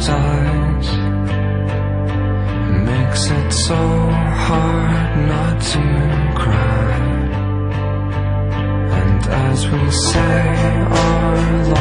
sometimes makes it so hard not to cry. And as we say our